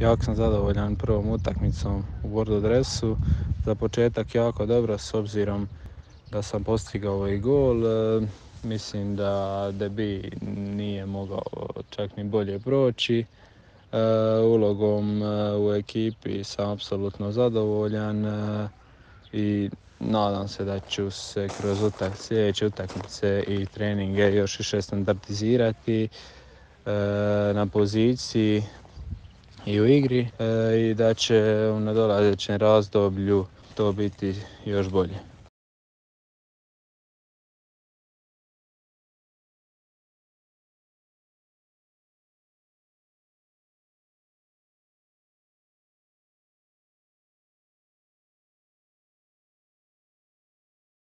jako sam zadovoljan prvom utakmicom u Bordo dresu. Za početak jako dobro s obzirom da sam postigao ovaj gol. E, mislim da debi nije mogao čak ni bolje proći. E, ulogom e, u ekipi sam apsolutno zadovoljan i nadam se da ću se kroz utak, sljedeće utakmice i treninge još više standardizirati na poziciji i u igri i da će u nadolazećem razdoblju to biti još bolje.